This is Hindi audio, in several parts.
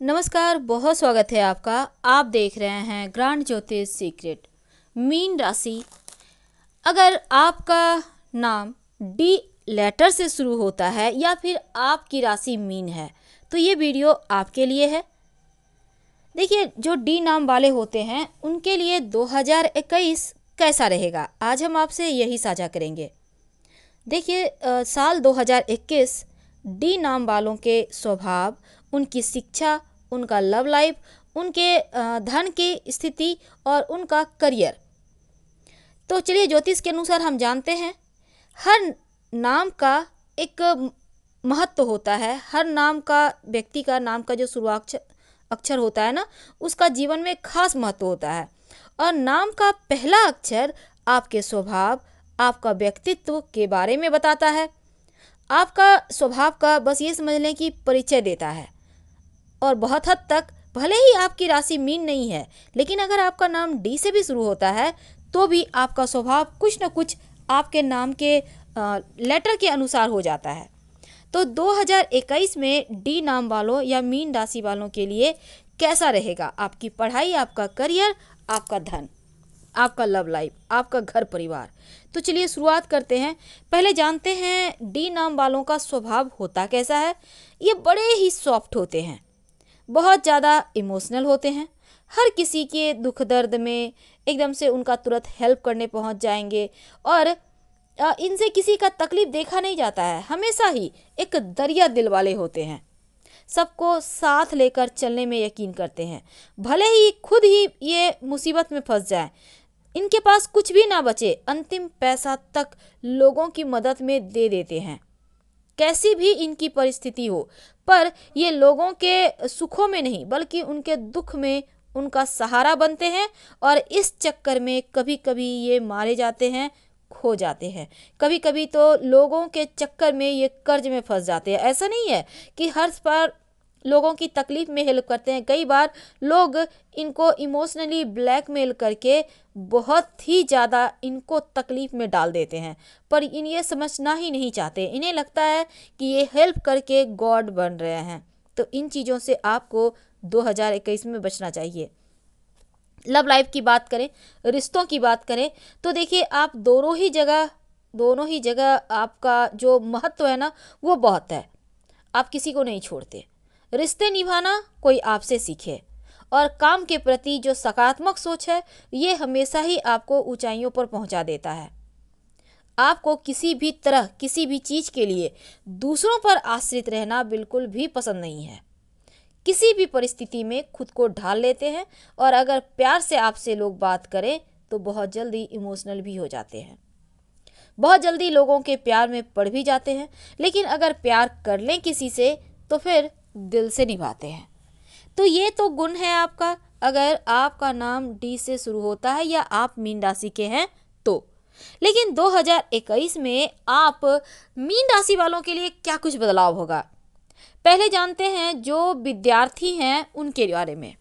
नमस्कार, बहुत स्वागत है आपका। आप देख रहे हैं ग्रांड ज्योतिष सीक्रेट। मीन राशि। अगर आपका नाम डी लेटर से शुरू होता है या फिर आपकी राशि मीन है तो ये वीडियो आपके लिए है। देखिए, जो डी नाम वाले होते हैं, उनके लिए 2021 कैसा रहेगा? आज हम आपसे यही साझा करेंगे। देखिए साल 2021 डी नाम वालों के स्वभाव, उनकी शिक्षा उनका लव लाइफ उनके धन की स्थिति और उनका करियर तो चलिए ज्योतिष के अनुसार हम जानते हैं, हर नाम का एक महत्व होता है. हर नाम का व्यक्ति का, नाम का जो शुरुआत, अक्षर होता है ना, उसका जीवन में खास महत्व होता है. और नाम का पहला अक्षर आपके स्वभाव, आपका व्यक्तित्व के बारे में बताता है. आपका स्वभाव का बस ये समझ लें कि परिचय देता है. और बहुत हद तक भले ही आपकी राशि मीन नहीं है, लेकिन अगर आपका नाम डी से भी शुरू होता है तो भी आपका स्वभाव कुछ न कुछ आपके नाम के लेटर के अनुसार हो जाता है। तो 2021 में डी नाम वालों या मीन राशि वालों के लिए कैसा रहेगा? आपकी पढ़ाई, आपका करियर, आपका धन, आपका लव लाइफ, आपका घर परिवार। तो चलिए शुरुआत करते हैं। पहले जानते हैं डी नाम वालों का स्वभाव होता कैसा है। ये बड़े ही सॉफ्ट होते हैं। बहुत ज़्यादा इमोशनल होते हैं। हर किसी के दुख दर्द में एकदम से उनका तुरंत हेल्प करने पहुँच जाएँगे और इनसे किसी का तकलीफ़ देखा नहीं जाता है। हमेशा ही एक दरिया दिल वाले होते हैं। सबको साथ लेकर चलने में यकीन करते हैं। भले ही खुद ही ये मुसीबत में फंस जाए, इनके पास कुछ भी ना बचे, अंतिम पैसा तक लोगों की मदद में दे देते हैं। कैसी भी इनकी परिस्थिति हो, पर ये लोगों के सुखों में नहीं, बल्कि उनके दुख में उनका सहारा बनते हैं और इस चक्कर में कभी कभी ये मारे जाते हैं, खो जाते हैं। कभी कभी तो लोगों के चक्कर में ये कर्ज में फंस जाते हैं। ऐसा नहीं है कि हर बार लोगों की तकलीफ़ में हेल्प करते हैं। कई बार लोग इनको इमोशनली ब्लैकमेल करके बहुत ही ज़्यादा इनको तकलीफ़ में डाल देते हैं, पर इन ये समझना ही नहीं चाहते। इन्हें लगता है कि ये हेल्प करके गॉड बन रहे हैं। तो इन चीज़ों से आपको 2021 में बचना चाहिए। लव लाइफ की बात करें, रिश्तों की बात करें तो देखिए आप दोनों ही जगह, दोनों ही जगह आपका जो महत्व है ना, वो बहुत है। आप किसी को नहीं छोड़ते। रिश्ते निभाना कोई आपसे सीखे। और काम के प्रति जो सकारात्मक सोच है, ये हमेशा ही आपको ऊंचाइयों पर पहुँचा देता है। आपको किसी भी तरह, किसी भी चीज़ के लिए दूसरों पर आश्रित रहना बिल्कुल भी पसंद नहीं है। किसी भी परिस्थिति में खुद को ढाल लेते हैं और अगर प्यार से आपसे लोग बात करें तो बहुत जल्दी इमोशनल भी हो जाते हैं। बहुत जल्दी लोगों के प्यार में पड़ भी जाते हैं, लेकिन अगर प्यार कर लें किसी से तो फिर दिल से निभाते हैं। तो ये तो गुण है आपका। अगर आपका नाम डी से शुरू होता है या आप मीन राशि के हैं तो। लेकिन 2021 में आप मीन राशि वालों के लिए क्या कुछ बदलाव होगा? पहले जानते हैं जो विद्यार्थी हैं उनके बारे में।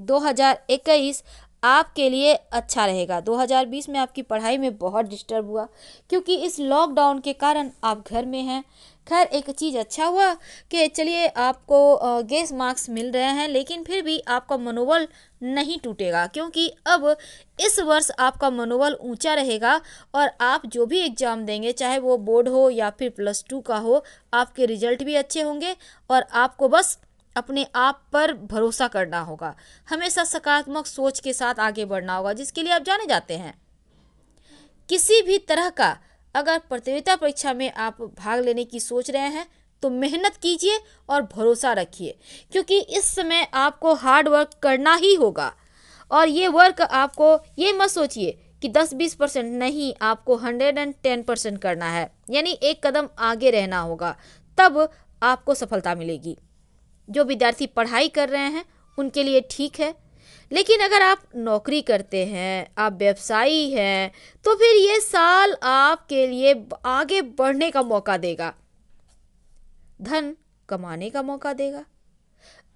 2021 आपके लिए अच्छा रहेगा। 2020 में आपकी पढ़ाई में बहुत डिस्टर्ब हुआ, क्योंकि इस लॉकडाउन के कारण आप घर में हैं। खैर, एक चीज़ अच्छा हुआ कि चलिए आपको गेस मार्क्स मिल रहे हैं, लेकिन फिर भी आपका मनोबल नहीं टूटेगा, क्योंकि अब इस वर्ष आपका मनोबल ऊँचा रहेगा और आप जो भी एग्ज़ाम देंगे, चाहे वो बोर्ड हो या फिर प्लस टू का हो, आपके रिज़ल्ट भी अच्छे होंगे और आपको बस अपने आप पर भरोसा करना होगा। हमेशा सकारात्मक सोच के साथ आगे बढ़ना होगा, जिसके लिए आप जाने जाते हैं। किसी भी तरह का अगर प्रतियोगिता परीक्षा में आप भाग लेने की सोच रहे हैं तो मेहनत कीजिए और भरोसा रखिए, क्योंकि इस समय आपको हार्ड वर्क करना ही होगा। और ये वर्क आपको ये मत सोचिए कि 10-20 परसेंट नहीं, आपको 110 परसेंट करना है। यानी एक कदम आगे रहना होगा, तब आपको सफलता मिलेगी। जो विद्यार्थी पढ़ाई कर रहे हैं, उनके लिए ठीक है। लेकिन अगर आप नौकरी करते हैं, आप व्यवसायी हैं तो फिर ये साल आपके लिए आगे बढ़ने का मौका देगा। धन कमाने का मौका देगा।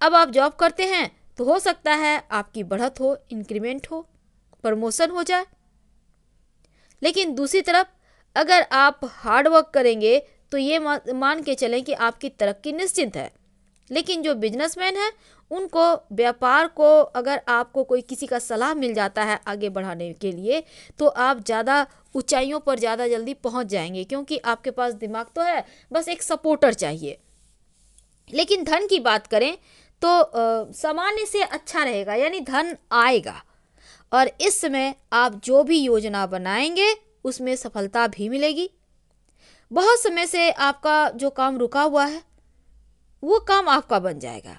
अब आप जॉब करते हैं तो हो सकता है आपकी बढ़त हो, इंक्रीमेंट हो, प्रमोशन हो जाए। लेकिन दूसरी तरफ़, अगर आप हार्डवर्क करेंगे तो ये मान के चलें कि आपकी तरक्की निश्चित है। लेकिन जो बिजनेसमैन है, उनको व्यापार को अगर आपको कोई किसी का सलाह मिल जाता है आगे बढ़ाने के लिए तो आप ज़्यादा ऊंचाइयों पर ज़्यादा जल्दी पहुँच जाएँगे, क्योंकि आपके पास दिमाग तो है, बस एक सपोर्टर चाहिए। लेकिन धन की बात करें तो सामान्य से अच्छा रहेगा, यानी धन आएगा। और इस समय आप जो भी योजना बनाएँगे, उसमें सफलता भी मिलेगी। बहुत समय से आपका जो काम रुका हुआ है वो काम आपका बन जाएगा।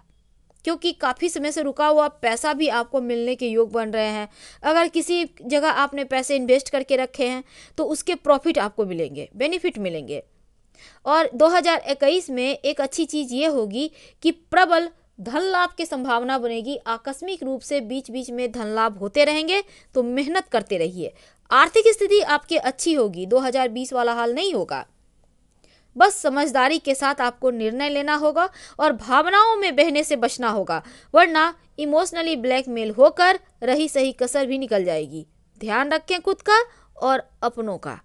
क्योंकि काफ़ी समय से रुका हुआ पैसा भी आपको मिलने के योग बन रहे हैं। अगर किसी जगह आपने पैसे इन्वेस्ट करके रखे हैं तो उसके प्रॉफिट आपको मिलेंगे बेनिफिट मिलेंगे। और 2021 में एक अच्छी चीज़ ये होगी कि प्रबल धन लाभ की संभावना बनेगी। आकस्मिक रूप से बीच बीच में धन लाभ होते रहेंगे तो मेहनत करते रहिए। आर्थिक स्थिति आपकी अच्छी होगी 2020 वाला हाल नहीं होगा। बस समझदारी के साथ आपको निर्णय लेना होगा और भावनाओं में बहने से बचना होगा, वरना इमोशनली ब्लैकमेल होकर रही सही कसर भी निकल जाएगी। ध्यान रखें खुद का और अपनों का।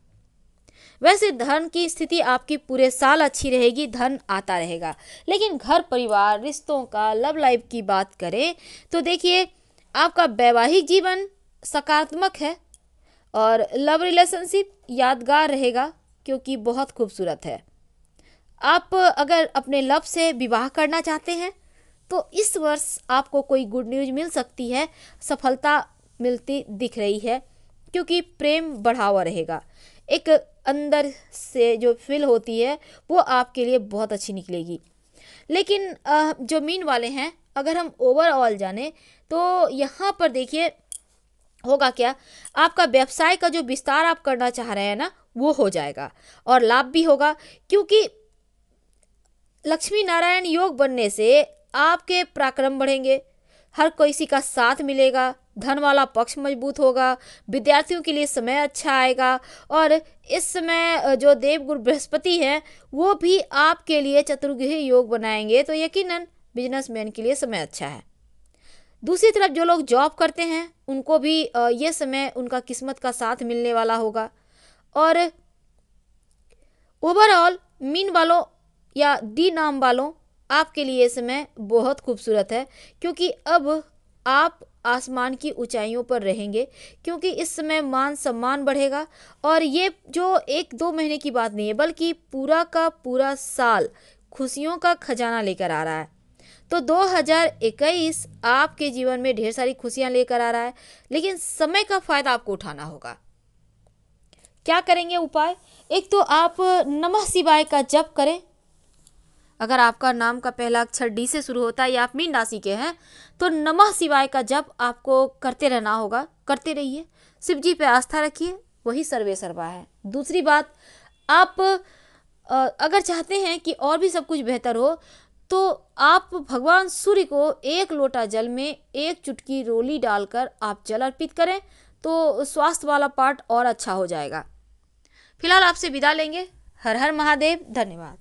वैसे धन की स्थिति आपकी पूरे साल अच्छी रहेगी, धन आता रहेगा। लेकिन घर, परिवार, रिश्तों का लव लाइफ की बात करें तो देखिए, आपका वैवाहिक जीवन सकारात्मक है और लव रिलेशनशिप यादगार रहेगा क्योंकि बहुत खूबसूरत है। आप अगर अपने लव से विवाह करना चाहते हैं तो इस वर्ष आपको कोई गुड न्यूज़ मिल सकती है, सफलता मिलती दिख रही है, क्योंकि प्रेम बढ़ावा रहेगा। एक अंदर से जो फील होती है, वो आपके लिए बहुत अच्छी निकलेगी। लेकिन जो मीन वाले हैं, अगर हम ओवरऑल जाने तो यहाँ पर देखिए, होगा क्या? आपका व्यवसाय का जो विस्तार आप करना चाह रहे हैं ना, वो हो जाएगा। और लाभ भी होगा, क्योंकि लक्ष्मी नारायण योग बनने से आपके पराक्रम बढ़ेंगे। हर किसी का साथ मिलेगा, धन वाला पक्ष मज़बूत होगा, विद्यार्थियों के लिए समय अच्छा आएगा और इस समय जो देवगुरु बृहस्पति हैं, वो भी आपके लिए चतुर्गृह योग बनाएँगे। तो यकीनन बिजनेसमैन के लिए समय अच्छा है। दूसरी तरफ़ जो लोग जॉब करते हैं, उनको भी ये समय उनका किस्मत का साथ मिलने वाला होगा। और ओवरऑल, मीन वालों या डी नाम वालों, आपके लिए समय बहुत खूबसूरत है, क्योंकि अब आप आसमान की ऊंचाइयों पर रहेंगे, क्योंकि इस समय मान सम्मान बढ़ेगा। और ये जो एक दो महीने की बात नहीं है, बल्कि पूरा का पूरा साल खुशियों का खजाना लेकर आ रहा है। तो 2021 आपके जीवन में ढेर सारी खुशियाँ लेकर आ रहा है, लेकिन समय का फ़ायदा आपको उठाना होगा। क्या करेंगे उपाय? एक तो आप नमः शिवाय का जप करें अगर आपका नाम का पहला अक्षर डी से शुरू होता है या आप मीन राशि के हैं तो नमः शिवाय का जप आपको करते रहना होगा। करते रहिए। शिव जी पे आस्था रखिए। वही सर्वे सर्वा है। दूसरी बात, आप अगर चाहते हैं कि और भी सब कुछ बेहतर हो तो आप भगवान सूर्य को एक लोटा जल में एक चुटकी रोली डालकर आप जल अर्पित करें तो स्वास्थ्य वाला पार्ट और अच्छा हो जाएगा। फ़िलहाल आपसे विदा लेंगे। हर हर महादेव। धन्यवाद।